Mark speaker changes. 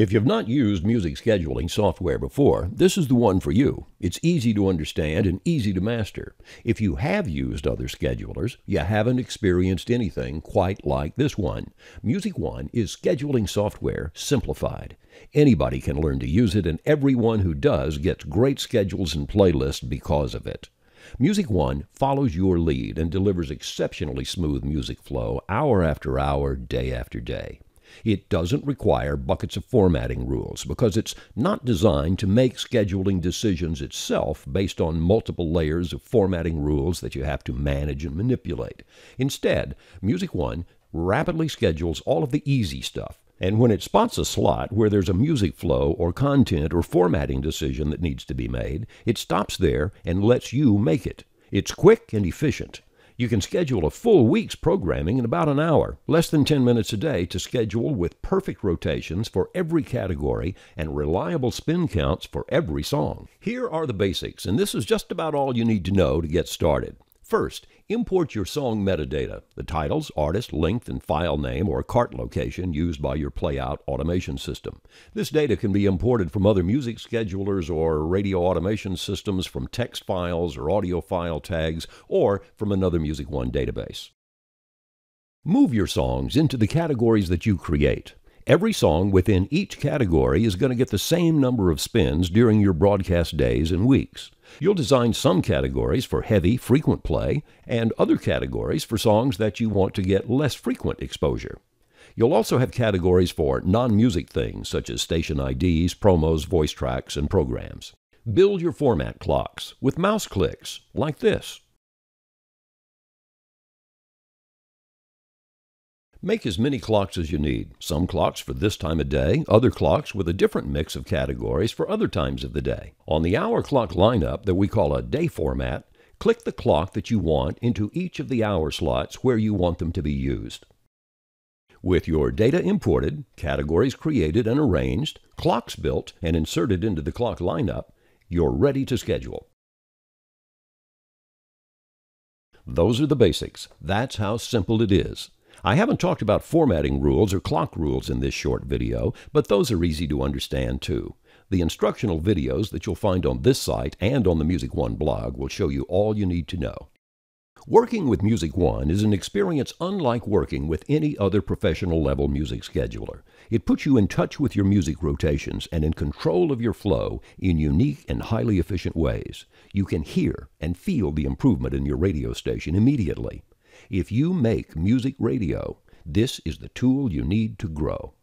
Speaker 1: If you've not used music scheduling software before, this is the one for you. It's easy to understand and easy to master. If you have used other schedulers, you haven't experienced anything quite like this one. Music One is scheduling software simplified. Anybody can learn to use it, and everyone who does gets great schedules and playlists because of it. Music One follows your lead and delivers exceptionally smooth music flow hour after hour, day after day. It doesn't require buckets of formatting rules because it's not designed to make scheduling decisions itself based on multiple layers of formatting rules that you have to manage and manipulate. Instead, Music One rapidly schedules all of the easy stuff. And when it spots a slot where there's a music flow or content or formatting decision that needs to be made, it stops there and lets you make it. It's quick and efficient. You can schedule a full week's programming in about an hour, less than 10 minutes a day to schedule with perfect rotations for every category and reliable spin counts for every song. Here are the basics, and this is just about all you need to know to get started. First, import your song metadata, the titles, artist, length, and file name or cart location used by your playout automation system. This data can be imported from other music schedulers or radio automation systems from text files or audio file tags or from another Music One database. Move your songs into the categories that you create. Every song within each category is going to get the same number of spins during your broadcast days and weeks. You'll design some categories for heavy, frequent play, and other categories for songs that you want to get less frequent exposure. You'll also have categories for non music things such as station IDs, promos, voice tracks, and programs. Build your format clocks with mouse clicks, like this. Make as many clocks as you need. Some clocks for this time of day, other clocks with a different mix of categories for other times of the day. On the hour clock lineup that we call a day format, click the clock that you want into each of the hour slots where you want them to be used. With your data imported, categories created and arranged, clocks built and inserted into the clock lineup, you're ready to schedule. Those are the basics. That's how simple it is. I haven't talked about formatting rules or clock rules in this short video, but those are easy to understand too. The instructional videos that you'll find on this site and on the Music One blog will show you all you need to know. Working with Music One is an experience unlike working with any other professional level music scheduler. It puts you in touch with your music rotations and in control of your flow in unique and highly efficient ways. You can hear and feel the improvement in your radio station immediately. If you make music radio, this is the tool you need to grow.